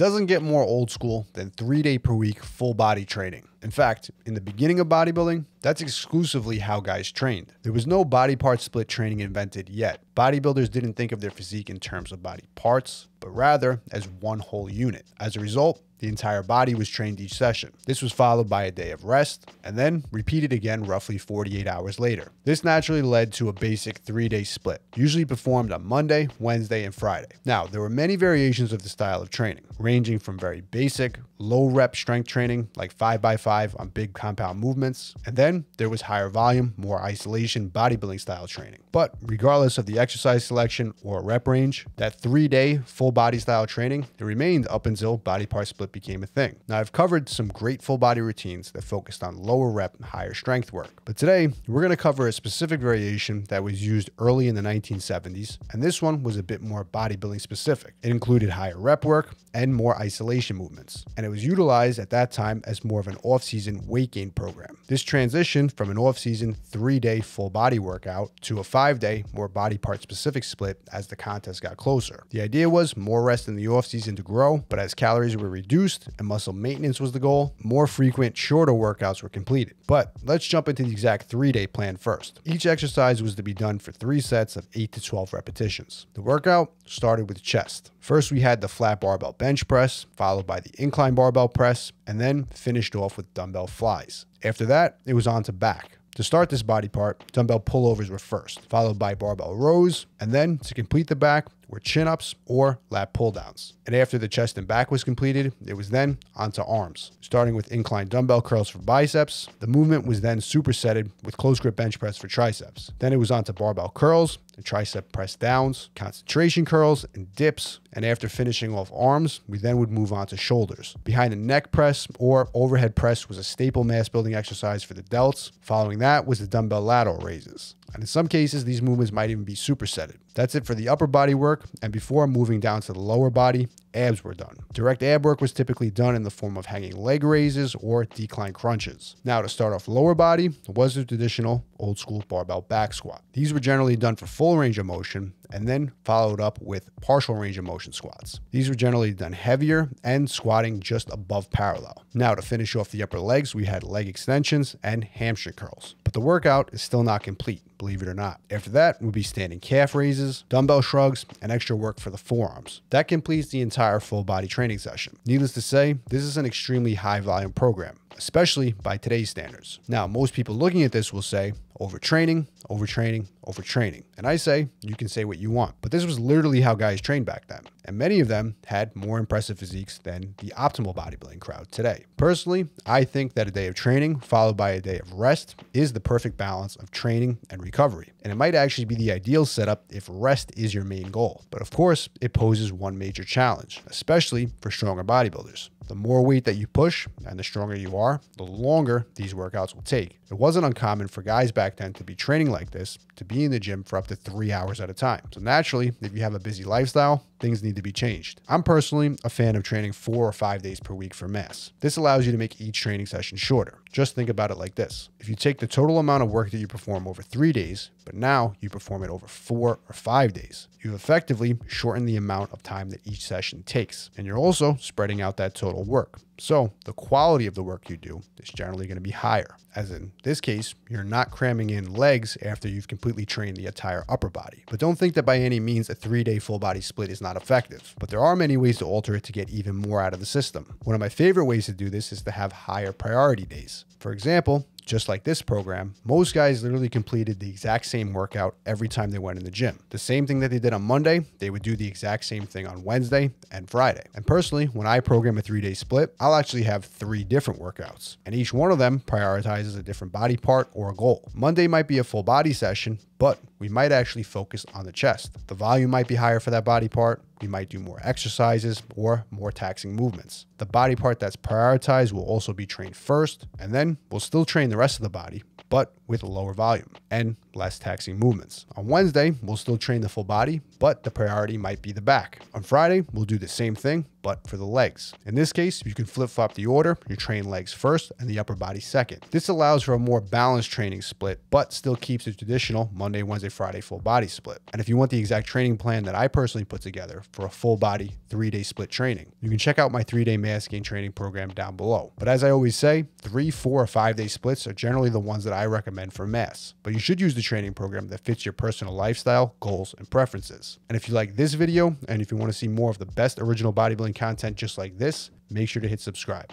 doesn't get more old school than three day per week full body training. In fact, in the beginning of bodybuilding, that's exclusively how guys trained. There was no body part split training invented yet. Bodybuilders didn't think of their physique in terms of body parts, but rather as one whole unit. As a result, the entire body was trained each session. This was followed by a day of rest and then repeated again roughly 48 hours later. This naturally led to a basic three day split, usually performed on Monday, Wednesday, and Friday. Now, there were many variations of the style of training, ranging from very basic, low rep strength training like 5x5 on big compound movements, and then there was higher volume, more isolation bodybuilding style training. But regardless of the exercise selection or rep range, that three day full body style training, it remained up until body part split became a thing. Now, I've covered some great full body routines that focused on lower rep and higher strength work, but today we're going to cover a specific variation that was used early in the 1970s, and this one was a bit more bodybuilding specific. It included higher rep work and more isolation movements, and it was utilized at that time as more of an off-season weight gain program. This transition from an off-season three-day full body workout to a five-day more body part specific split as the contest got closer. The idea was more rest in the off-season to grow, but as calories were reduced and muscle maintenance was the goal, more frequent, shorter workouts were completed. But let's jump into the exact three-day plan first. Each exercise was to be done for three sets of 8 to 12 repetitions. The workout started with chest. First, we had the flat barbell bench press, followed by the incline barbell press, and then finished off with dumbbell flies. After that, it was on to back. To start this body part, dumbbell pullovers were first, followed by barbell rows, and then to complete the back were chin ups or lat pull downs. And after the chest and back was completed, it was then onto arms. Starting with incline dumbbell curls for biceps, the movement was then supersetted with close grip bench press for triceps. Then it was onto barbell curls and tricep press downs, concentration curls, and dips. And after finishing off arms, we then would move on to shoulders. Behind the neck press or overhead press was a staple mass building exercise for the delts. Following that was the dumbbell lateral raises. And in some cases, these movements might even be supersetted. That's it for the upper body work. And before moving down to the lower body, abs were done. Direct ab work was typically done in the form of hanging leg raises or decline crunches. Now, to start off lower body was the traditional old school barbell back squat. These were generally done for full range of motion and then followed up with partial range of motion squats. These were generally done heavier and squatting just above parallel. Now, to finish off the upper legs, we had leg extensions and hamstring curls. But the workout is still not complete believe it or not. After that we'd be standing calf raises, dumbbell shrugs, and extra work for the forearms. That completes the entire full body training session. Needless to say, this is an extremely high volume program, especially by today's standards. Now, most people looking at this will say, overtraining, overtraining, overtraining. And I say, you can say what you want. But this was literally how guys trained back then. And many of them had more impressive physiques than the optimal bodybuilding crowd today. Personally, I think that a day of training followed by a day of rest is the perfect balance of training and recovery. And it might actually be the ideal setup if rest is your main goal. But of course, it poses one major challenge, especially for stronger bodybuilders. The more weight that you push and the stronger you are, the longer these workouts will take. It wasn't uncommon for guys back then to be training like this, to be in the gym for up to three hours at a time. So naturally, if you have a busy lifestyle, things need to be changed. I'm personally a fan of training four or five days per week for mass. This allows you to make each training session shorter. Just think about it like this. If you take the total amount of work that you perform over three days, but now you perform it over four or five days, you've effectively shortened the amount of time that each session takes. And you're also spreading out that total work. So the quality of the work you do is generally going to be higher. As in this case, you're not cramming in legs after you've completely trained the entire upper body. But don't think that by any means a three day full body split is not effective. But there are many ways to alter it to get even more out of the system. One of my favorite ways to do this is to have higher priority days. For example, just like this program, most guys literally completed the exact same workout every time they went in the gym. The same thing that they did on Monday, they would do the exact same thing on Wednesday and Friday. And personally, when I program a three day split, I'll actually have three different workouts, and each one of them prioritizes a different body part or a goal. Monday might be a full body session, but we might actually focus on the chest. The volume might be higher for that body part. We might do more exercises or more taxing movements. The body part that's prioritized will also be trained first, and then we'll still train the rest of the body, but with a lower volume. And less taxing movements. On Wednesday, we'll still train the full body, but the priority might be the back. On Friday, we'll do the same thing, but for the legs. In this case, you can flip flop the order. You train legs first and the upper body second. This allows for a more balanced training split, but still keeps the traditional Monday, Wednesday, Friday full body split. And if you want the exact training plan that I personally put together for a full body three day split training, you can check out my three day mass gain training program down below. But as I always say, three, four, or five day splits are generally the ones that I recommend for mass. But you should use the training program that fits your personal lifestyle, goals, and preferences. And if you like this video, and if you want to see more of the best original bodybuilding content just like this, make sure to hit subscribe.